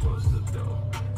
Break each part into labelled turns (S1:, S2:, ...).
S1: supposed to do.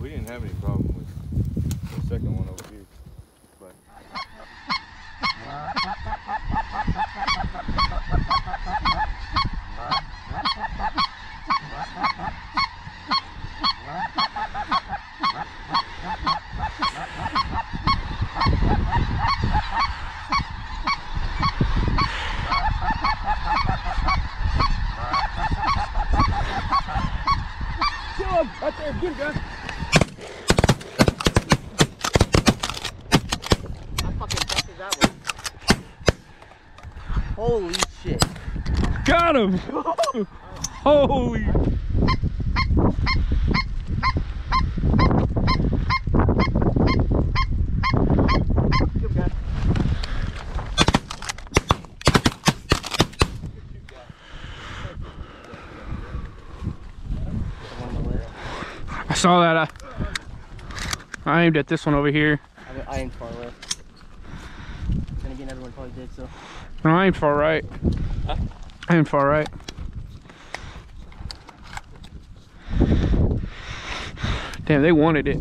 S2: We didn't have any problem with the second one.
S3: Holy shit.
S4: Got him! Holy! I saw that. I, I aimed at this one over here.
S3: I, I aimed far left. Again, everyone probably did, so.
S4: No, I ain't far right. I ain't far right. Damn, they wanted it.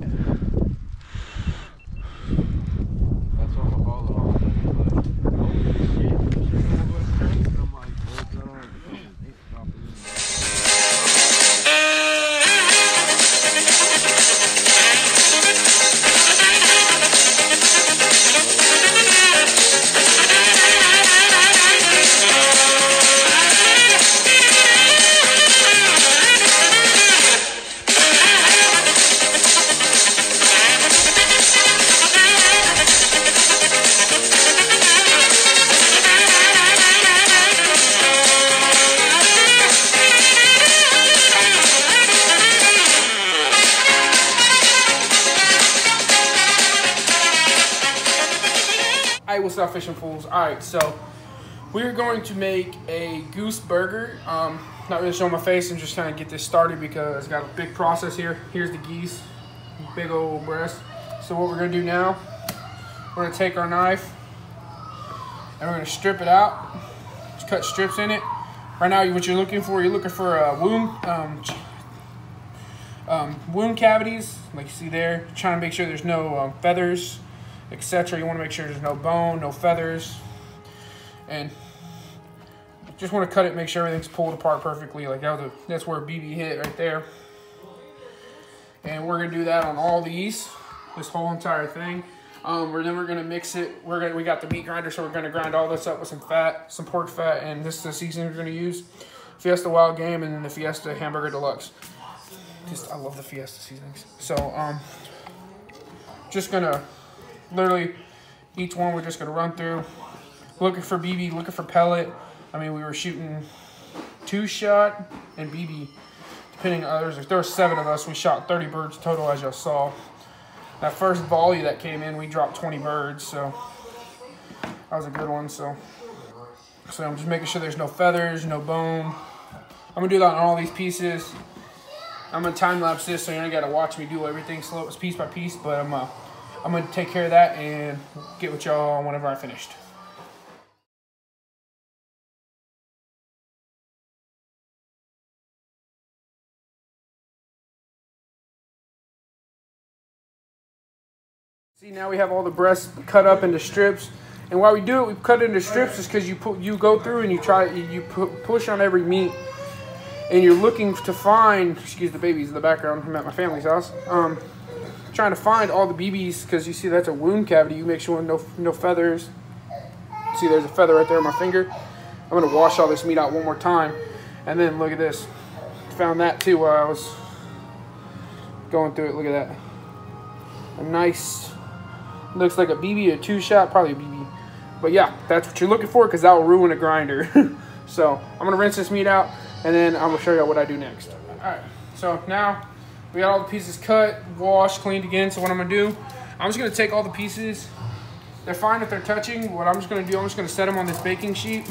S4: Fishing fools? Alright, so we're going to make a goose burger. Um, not really showing my face, I'm just trying to get this started because I got a big process here. Here's the geese, big old breast. So what we're gonna do now, we're gonna take our knife and we're gonna strip it out. Just cut strips in it. Right now, what you're looking for, you're looking for a wound, um, um, wound cavities, like you see there. Trying to make sure there's no um, feathers, etc. You want to make sure there's no bone, no feathers, and just want to cut it, make sure everything's pulled apart perfectly. Like that a, that's where BB hit right there. And we're gonna do that on all these, this whole entire thing. Um, we're then we're gonna mix it. We're gonna we got the meat grinder, so we're gonna grind all this up with some fat, some pork fat, and this is the seasoning we're gonna use. Fiesta Wild Game and then the Fiesta Hamburger Deluxe. Just I love the Fiesta seasonings. So um, just gonna literally each one we're just gonna run through. Looking for BB, looking for pellet. I mean, we were shooting two shot and BB, depending on others. If there were seven of us, we shot 30 birds total, as y'all saw. that first volley that came in, we dropped 20 birds, so that was a good one. So, so I'm just making sure there's no feathers, no bone. I'm gonna do that on all these pieces. I'm gonna time lapse this, so you only gotta watch me do everything slow, piece by piece. But I'm, I'm gonna take care of that and get with y'all whenever I finished. See, now we have all the breasts cut up into strips. And why we do it, we cut into strips is because you put you go through and you try you pu push on every meat, and you're looking to find. Excuse the babies in the background. I'm at my family's house. Um, trying to find all the BBs because you see that's a wound cavity. You make sure no no feathers. See, there's a feather right there on my finger. I'm gonna wash all this meat out one more time, and then look at this. Found that too while I was going through it. Look at that. A nice Looks like a BB, a two shot, probably a BB. But yeah, that's what you're looking for because that will ruin a grinder. so I'm gonna rinse this meat out and then I'm gonna show you what I do next. All right, so now we got all the pieces cut, washed, cleaned again. So what I'm gonna do, I'm just gonna take all the pieces. They're fine if they're touching. What I'm just gonna do, I'm just gonna set them on this baking sheet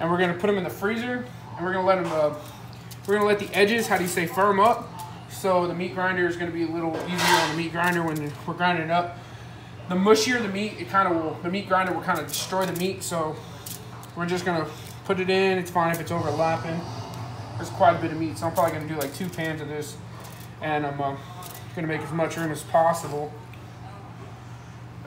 S4: and we're gonna put them in the freezer and we're gonna let them, uh, we're gonna let the edges, how do you say, firm up. So the meat grinder is gonna be a little easier on the meat grinder when we're grinding it up the mushier the meat, it kind of will, the meat grinder will kind of destroy the meat. So we're just gonna put it in. It's fine if it's overlapping. There's quite a bit of meat, so I'm probably gonna do like two pans of this. And I'm uh, gonna make as much room as possible.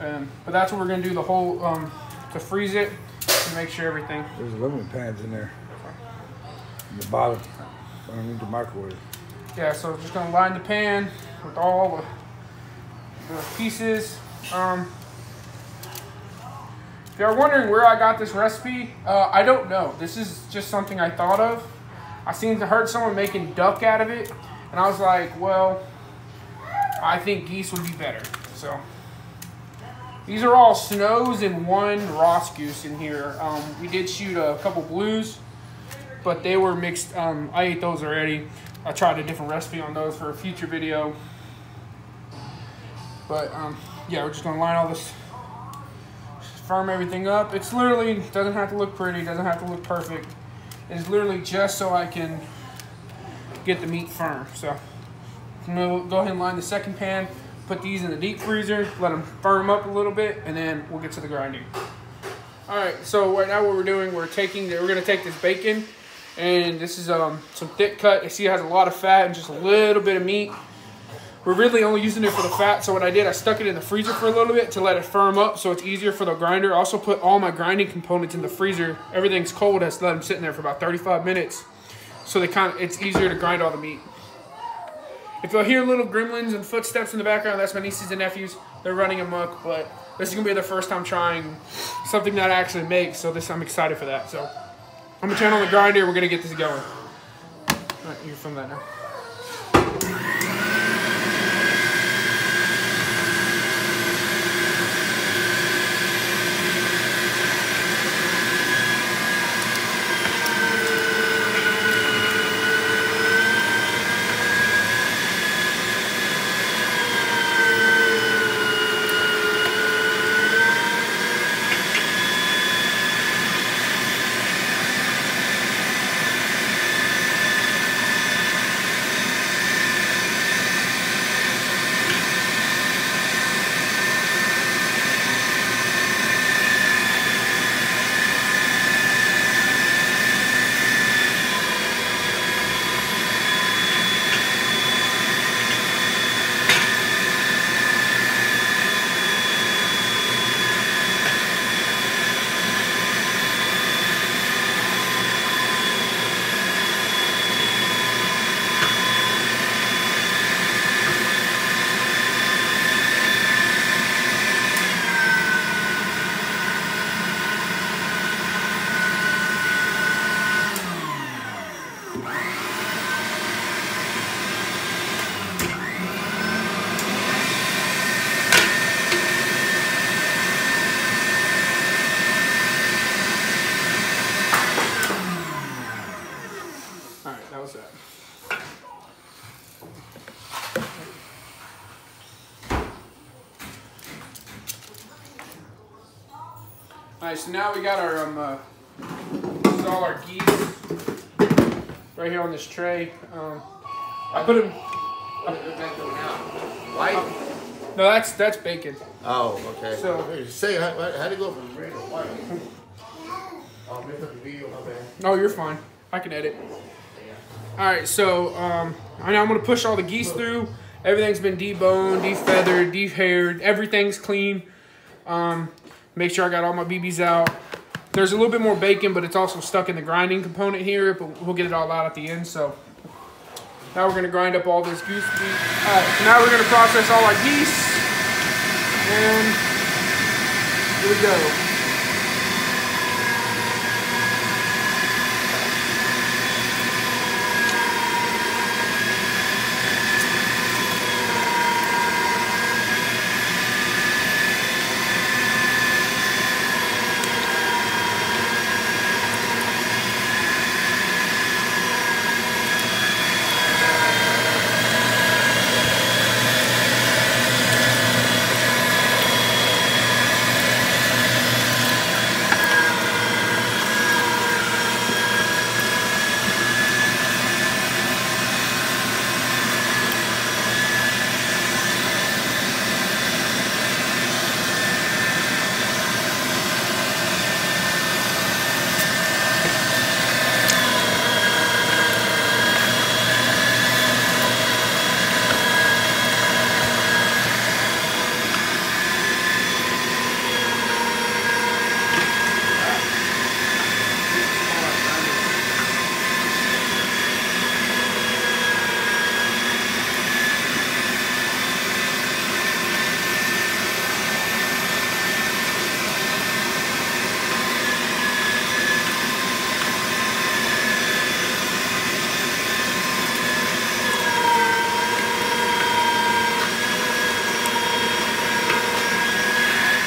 S4: Um, but that's what we're gonna do the whole, um, to freeze it to make sure everything.
S5: There's aluminum pans in there. In the bottom. I don't need the microwave.
S4: Yeah, so just gonna line the pan with all the, the pieces. Um, if you're wondering where I got this recipe, uh, I don't know. This is just something I thought of. I seem to heard someone making duck out of it, and I was like, well, I think geese would be better. So these are all snows and one Ross goose in here. Um, we did shoot a couple blues, but they were mixed. Um, I ate those already. I tried a different recipe on those for a future video. But um, yeah, we're just gonna line all this, firm everything up. It's literally, doesn't have to look pretty, doesn't have to look perfect. It's literally just so I can get the meat firm. So I'm gonna go ahead and line the second pan, put these in the deep freezer, let them firm up a little bit, and then we'll get to the grinding. All right, so right now what we're doing, we're taking, we're gonna take this bacon, and this is um, some thick cut. You see it has a lot of fat and just a little bit of meat. We're really only using it for the fat, so what I did, I stuck it in the freezer for a little bit to let it firm up so it's easier for the grinder. I also put all my grinding components in the freezer. Everything's cold, I just let them sit in there for about 35 minutes so they kind of, it's easier to grind all the meat. If you'll hear little gremlins and footsteps in the background, that's my nieces and nephews. They're running amok, but this is gonna be their first time trying something that I actually make, so this I'm excited for that. So I'm gonna turn on the grinder, we're gonna get this going. All right, you from that now. All right, so now we got our um, uh, this is all our geese right here on this tray. Um, I put them.
S6: White?
S4: No, that's that's bacon.
S6: Oh, okay.
S4: So-
S6: Hey, say how how to go from red to white? Oh, messed up the video, my bad.
S4: Oh, you're fine. I can edit. All right, so um, I know I'm gonna push all the geese through. Everything's been deboned, defeathered, de-haired. Everything's clean. Um, make sure I got all my BBs out. There's a little bit more bacon, but it's also stuck in the grinding component here. But we'll get it all out at the end. So now we're gonna grind up all this goose meat. All right, now we're gonna process all our geese, and here we go.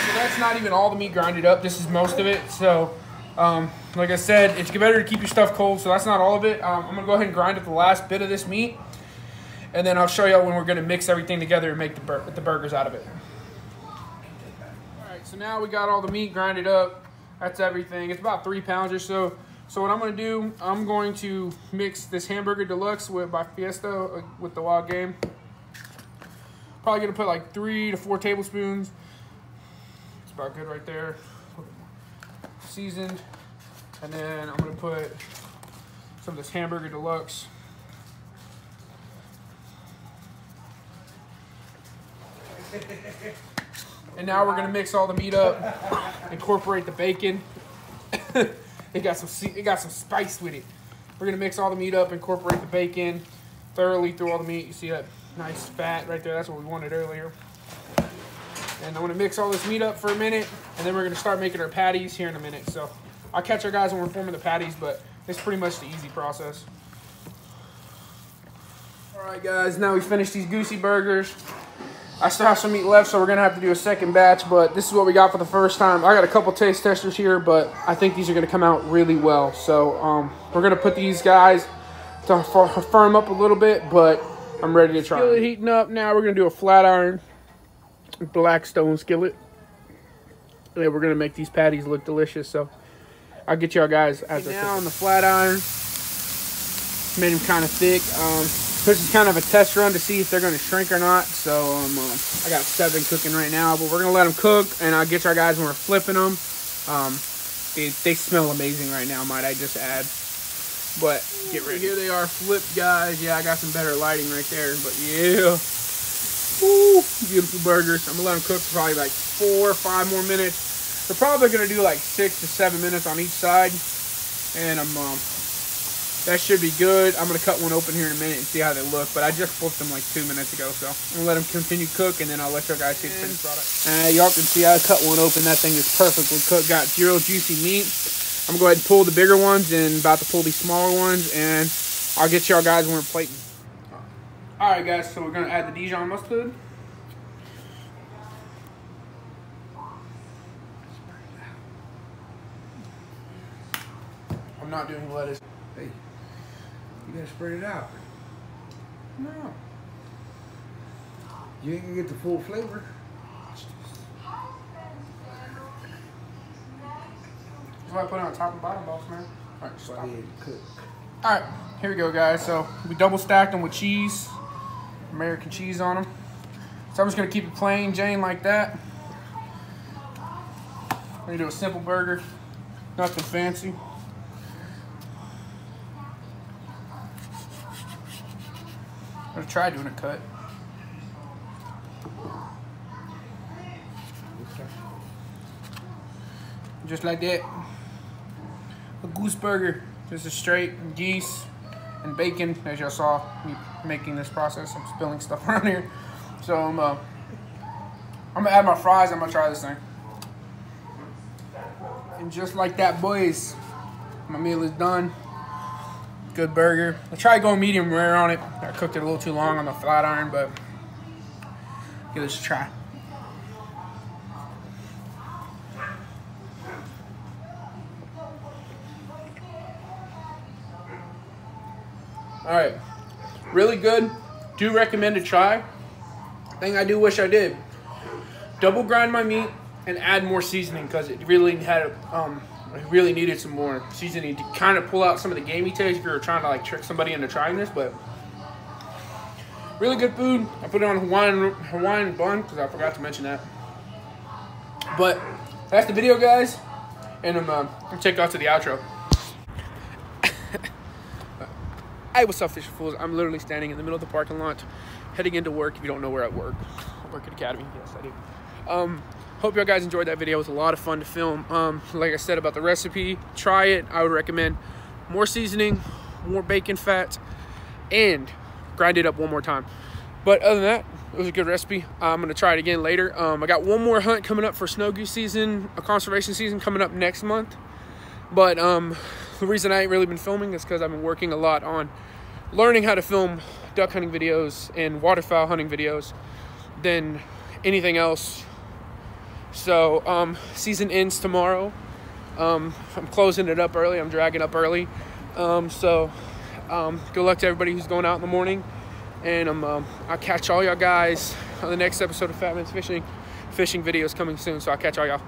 S4: So that's not even all the meat grinded up. This is most of it. So, um, like I said, it's better to keep your stuff cold. So that's not all of it. Um, I'm gonna go ahead and grind up the last bit of this meat, and then I'll show you when we're gonna mix everything together and make the bur- the burgers out of it. All right. So now we got all the meat grinded up. That's everything. It's about three pounds or so. So what I'm gonna do, I'm going to mix this hamburger deluxe with by Fiesta uh, with the wild game. Probably gonna put like three to four tablespoons. It's about good right there. Seasoned. And then I'm gonna put some of this hamburger deluxe. And now we're gonna mix all the meat up, incorporate the bacon. it got some it got some spice with it. We're gonna mix all the meat up, incorporate the bacon thoroughly through all the meat. You see that nice fat right there? That's what we wanted earlier. And I'm gonna mix all this meat up for a minute, and then we're gonna start making our patties here in a minute. So I'll catch our guys when we're forming the patties, but it's pretty much the easy process. All right, guys, now we finished these goosey burgers. I still have some meat left, so we're gonna have to do a second batch, but this is what we got for the first time. I got a couple taste testers here, but I think these are gonna come out really well. So um, we're gonna put these guys to firm up a little bit, but I'm ready to try. Skillet heating up now. We're gonna do a flat iron Blackstone skillet. And we're gonna make these patties look delicious. So I'll get y'all guys as now on the flat iron. Made them kind of thick. Um, this is kind of a test run to see if they're gonna shrink or not. So um, uh, I got seven cooking right now, but we're gonna let them cook, and I'll get y'all guys when we're flipping them. Um, they, they smell amazing right now, might I just add. But get ready. Here they are, flipped guys. Yeah, I got some better lighting right there, but yeah. Woo, beautiful burgers. I'm gonna let them cook for probably like four or five more minutes. They're probably gonna do like six to seven minutes on each side, and I'm um, that should be good. I'm gonna cut one open here in a minute and see how they look. But I just flipped them like two minutes ago, so I'm gonna let them continue cook, and then I'll let you guys see the finished product. Uh, y'all can see I cut one open. That thing is perfectly cooked. Got zero juicy meat. I'm gonna go ahead and pull the bigger ones and about to pull these smaller ones, and I'll get y'all guys when we're plating. All right, guys. So we're gonna add the Dijon mustard. I'm not doing lettuce.
S6: Hey, you gotta spread it out.
S4: No.
S6: You ain't gonna get the full flavor.
S4: That's why I put it on top and bottom, boss man. All right, stop.
S6: Yeah, cook.
S4: All right, here we go, guys. So we double stacked them with cheese, American cheese on them. So I'm just gonna keep it plain Jane like that. We're gonna do a simple burger, nothing fancy. I'm gonna try doing a cut. Just like that. A goose burger. Just a straight geese and bacon, as y'all saw me making this process. I'm spilling stuff around here. So I'm, uh, I'm gonna add my fries. I'm gonna try this thing. And just like that, boys, my meal is done. Good burger. I tried going medium rare on it. I cooked it a little too long on the flat iron, but give this a try. All right, really good. Do recommend to try. Thing I do wish I did. Double grind my meat and add more seasoning because it really had um, really needed some more seasoning to kind of pull out some of the gamey taste if you were trying to like trick somebody into trying this. But really good food. I put it on Hawaiian Hawaiian bun because I forgot to mention that. But that's the video, guys, and I'm uh, gonna take off to the outro. Hey, what's up, Fisher Fools? I'm literally standing in the middle of the parking lot, heading into work. If you don't know where I work, I work at Academy. Yes, I do. Um, hope y'all guys enjoyed that video. It was a lot of fun to film. Um, like I said about the recipe, try it. I would recommend more seasoning, more bacon fat, and grind it up one more time. But other than that, it was a good recipe. I'm gonna try it again later. Um, I got one more hunt coming up for snow goose season, a conservation season coming up next month. But um, the reason I ain't really been filming is because I've been working a lot on learning how to film duck hunting videos and waterfowl hunting videos than anything else. So um, season ends tomorrow. Um, I'm closing it up early. I'm dragging up early. Um, so um, good luck to everybody who's going out in the morning. And um, um, I'll catch all y'all guys on the next episode of Fat Man's Fishing. Fishing videos coming soon. So I'll catch all y'all.